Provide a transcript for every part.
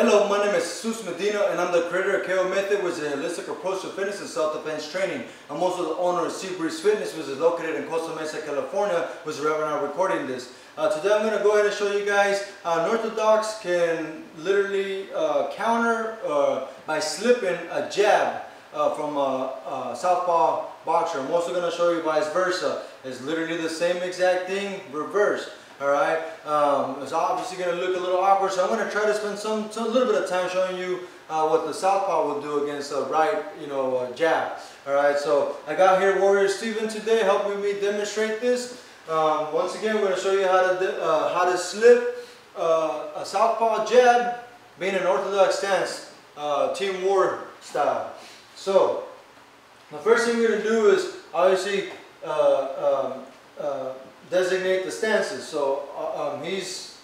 Hello, my name is Jesus Medina and I'm the creator of KO Method, which is a holistic approach to fitness and self-defense training. I'm also the owner of Seabreeze Fitness, which is located in Costa Mesa, California, which is right now recording this. Uh, today I'm going to go ahead and show you guys how an orthodox can literally uh, counter uh, by slipping a jab uh, from a, a southpaw boxer. I'm also going to show you vice versa. It's literally the same exact thing, reversed. All right, um, it's obviously going to look a little awkward, so I'm going to try to spend some, some little bit of time showing you uh, what the southpaw will do against a right, you know, uh, jab. All right, so I got here Warrior Steven today helping me demonstrate this. Um, once again, we're going to show you how to uh, how to slip uh, a southpaw jab, being an orthodox stance, uh, team war style. So the first thing we're going to do is obviously uh, um, designate the stances. So uh, um, he's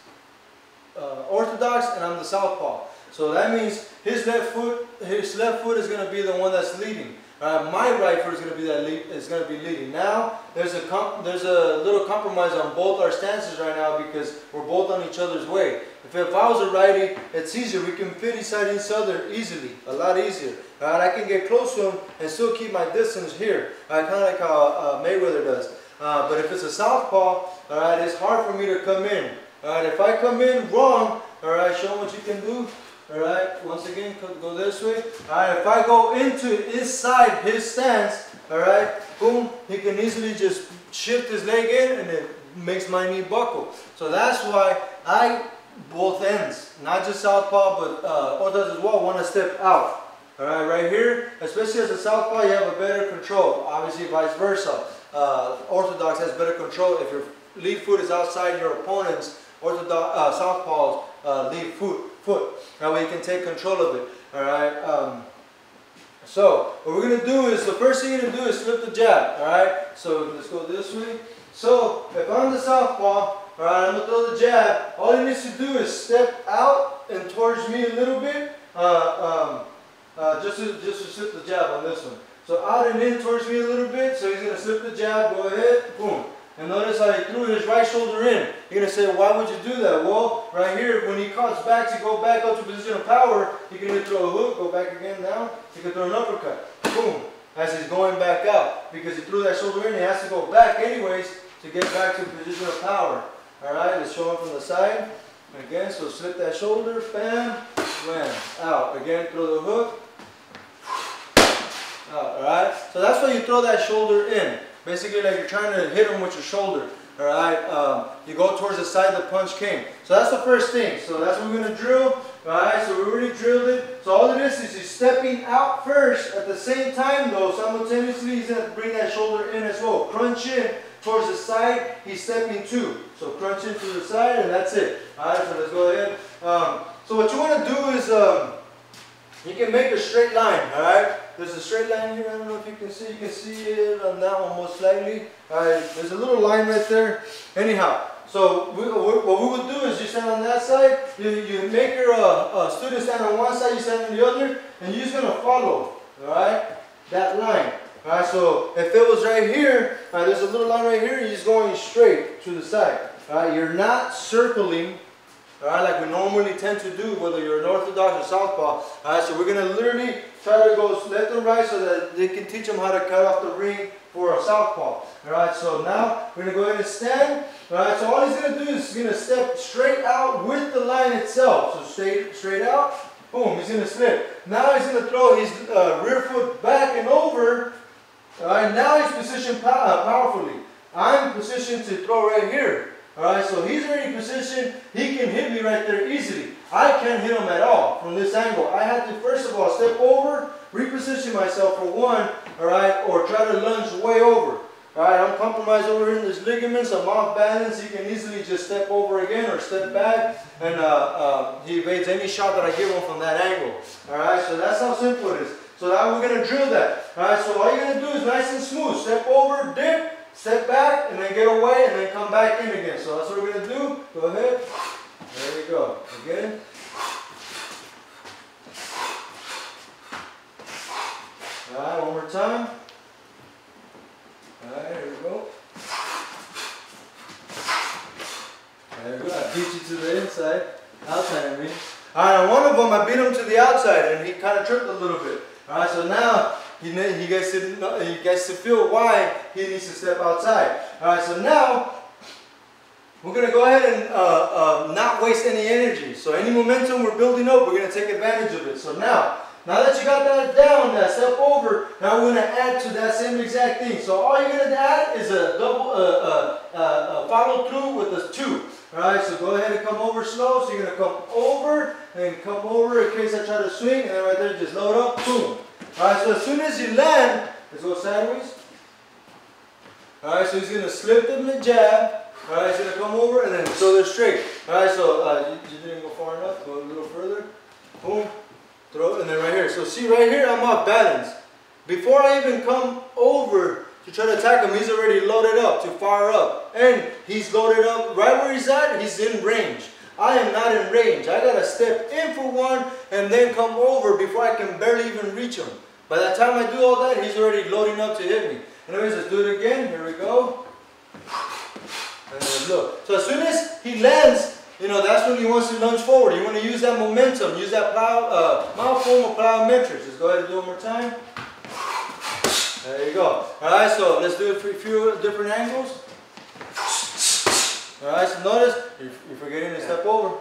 uh, orthodox and I'm the southpaw. So that means his left foot, his left foot is going to be the one that's leading. Uh, my right foot is going to be that lead, is going to be leading. Now there's a there's a little compromise on both our stances right now because we're both on each other's way. If, if I was a righty, it's easier. We can fit inside each other easily, a lot easier. Right? I can get close to him and still keep my distance here, right? kind of like how uh, Mayweather does. Uh, but if it's a southpaw, all right, it's hard for me to come in. All right, if I come in wrong, all right, show what you can do. All right, once again, go this way. All right, if I go into inside his stance, all right, boom, he can easily just shift his leg in and it makes my knee buckle. So that's why I, both ends, not just southpaw, but uh, orthodox as well, want to step out. All right, right here, especially as a southpaw, you have a better control. Obviously, vice versa uh, Orthodox has better control. If your lead foot is outside your opponent's Orthodox uh, southpaw's uh, lead foot, foot, that way you can take control of it. All right. Um, so what we're gonna do is the first thing you're gonna do is slip the jab. All right. So let's go this way. So if I'm the southpaw, all right, I'm gonna throw the jab. All he needs to do is step out and towards me a little bit, uh, um, uh, just to just to slip the jab on this one. So out and in towards me a little bit. So he's going to slip the jab, go ahead, boom. And notice how he threw his right shoulder in. You're going to say, why would you do that? Well, right here, when he cuts back to go back up to position of power, he can throw a hook, go back again down. He can throw an uppercut. Boom. As he's going back out. Because he threw that shoulder in, he has to go back anyways to get back to position of power. All right, let's show him from the side. Again, so slip that shoulder, bam, wham, out. Again, throw the hook, alright? So that's why you throw that shoulder in. Basically like you're trying to hit him with your shoulder, alright? Um, you go towards the side the punch came. So that's the first thing. So that's what we're going to drill, alright? So we already drilled it. So all it is is he's stepping out first. At the same time though, simultaneously he's going to bring that shoulder in as well. Crunch in towards the side, he's stepping too. So crunch in to the side and that's it. Alright, so let's go ahead. Um, so what you want to do is, um, you can make a straight line, alright? There's a straight line here. I don't know if you can see. You can see it on that one most slightly. All right, there's a little line right there. Anyhow, so we, what we would do is you stand on that side. You, you make your uh, uh, student stand on one side, you stand on the other, and you're just going to follow, all right, that line. All right, so if it was right here, right, there's a little line right here, you're just going straight to the side. All right, you're not circling Alright, like we normally tend to do, whether you're an Orthodox or Southpaw. Alright, so we're going to literally try to go left and right so that they can teach them how to cut off the ring for a Southpaw. Alright, so now we're going to go ahead and stand. Alright, so all he's going to do is he's to step straight out with the line itself. So straight, straight out, boom, he's to slip. Now he's to throw his uh, rear foot back and over. Alright, now he's positioned pow uh, powerfully. I'm positioned to throw right here. Alright, so he's already positioned. He can hit me right there easily. I can't hit him at all from this angle. I have to, first of all, step over, reposition myself for one, alright, or try to lunge way over. Alright, I'm compromised over in this ligaments. I'm off balance. He can easily just step over again or step back, and uh, uh, he evades any shot that I give him from that angle. Alright, so that's how simple it is. So now we're going to drill that. Alright, so all you're going to do is nice and smooth. Step over, dip, step back, and then get away, and then come back in again. So that's what we're going to do. Go ahead. There you go. Again. Alright, one more time. Alright, here we go. There we go. I beat you to the inside. Outside, I mean. Alright, one of them I beat him to the outside and he kind of tripped a little bit. Alright, so now he, he, gets to, he gets to feel why he needs to step outside. Alright, so now we're gonna go ahead and uh, uh, not waste any energy. So any momentum we're building up, we're gonna take advantage of it. So now, now that you got that down, that step over, now we're gonna add to that same exact thing. So all you're gonna add is a double, uh, uh, uh, follow through with a two. All right, so go ahead and come over slow. So you're gonna come over and come over in case I try to swing, and then right there, just load up, boom. All right, so as soon as you land, let's go sideways. All right, so he's gonna slip them the jab. All right, he's gonna come over and then so they're straight. All right, so uh, you, you didn't go far enough. Go a little further. Boom, throw, and then right here. So see right here, I'm off balance. Before I even come over to try to attack him, he's already loaded up to fire up, and he's loaded up right where he's at. He's in range. I am not in range. I gotta step in for one and then come over before I can barely even reach him. By the time I do all that, he's already loading up to hit me. Anyways, let's do it again. Here we go. And look. So as soon as he lands, you know, that's when he wants to lunge forward. You want to use that momentum, use that plow, uh, of plyometrics. Let's go ahead and do it one more time. There you go. All right, so let's do a few different angles. All right, so notice you're, you're forgetting to step over.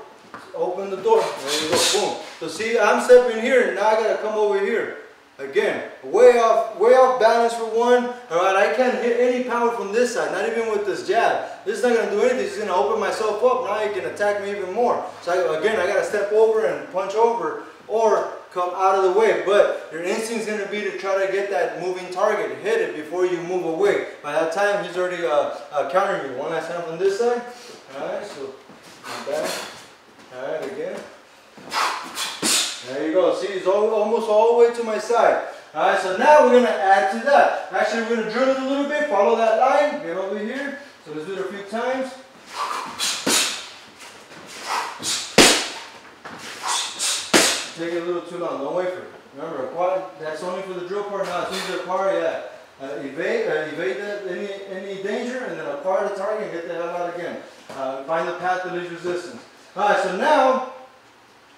Open the door. There you go. Boom. So see, I'm stepping here, and now I gotta come over here. Again, way off, way off balance for one. All right, I can't hit any power from this side, not even with this jab. This is not gonna do anything. Is gonna open myself up. Now he can attack me even more. So I, again, I gotta step over and punch over, or come out of the way. But your instinct is gonna be to try to get that moving target, hit it before you move away. By that time, he's already uh, uh, countering you. One last time from this side. All right, so back. All right, again. There you go. See, it's all, almost all the way to my side. All right, so now we're going to add to that. Actually, we're going to drill it a little bit. Follow that line. Get over here. So let's do it a few times. Take a little too long. Don't wait for it. Remember, that's only for the drill part. Now, as soon as you yeah. Uh, evade, uh, evade that, any, any danger, and then acquire the target and get the hell out again. Uh, find the path of least resistance. All right, so now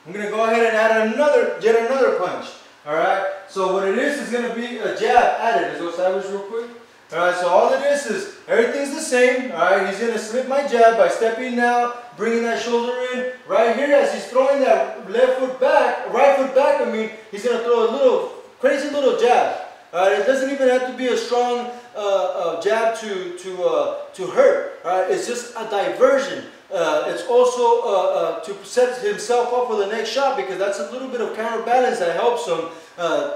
I'm gonna go ahead and add another, yet another punch. All right. So what it is is gonna be a jab added. Let's go sideways real quick. All right. So all it is is everything's the same. All right. He's gonna slip my jab by stepping now, bringing that shoulder in. Right here, as he's throwing that left foot back, right foot back. I mean, he's gonna throw a little crazy little jab. All right. It doesn't even have to be a strong uh, uh, jab to to uh, to hurt. All right. It's just a diversion. Uh, it's also to set himself up for the next shot because that's a little bit of counterbalance that helps him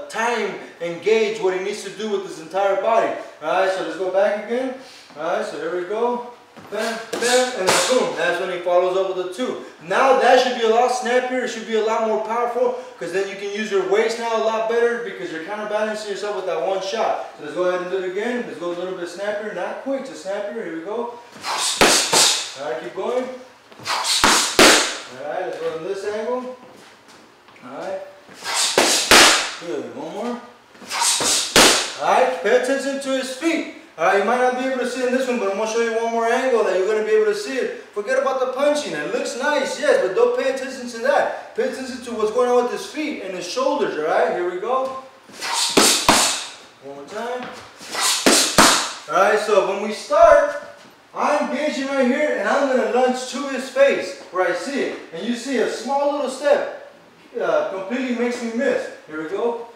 time and gauge what he needs to do with his entire body. Alright, so let's go back again. Alright, so here we go. Bam, bam, and then boom. That's when he follows up with a two. Now that should be a lot snappier. It should be a lot more powerful because then you can use your waist now a lot better because you're counterbalancing yourself with that one shot. So let's go ahead and do it again. Let's go a little bit snappier, not quick, just snappier. Here we go. Alright, keep going. Alright, let's go to this angle. Alright. Good, one more. Alright, pay attention to his feet. Alright, you might not be able to see in this one, but I'm going to show you one more angle that you're going to be able to see it. Forget about the punching. It looks nice, yes, but don't pay attention to that. Pay attention to what's going on with his feet and his shoulders, alright? Here we go. One more time. Alright, so when we start, I'm gauging right here and I'm going to lunge to his face where I see it. And you see a small little step uh, completely makes me miss. Here we go.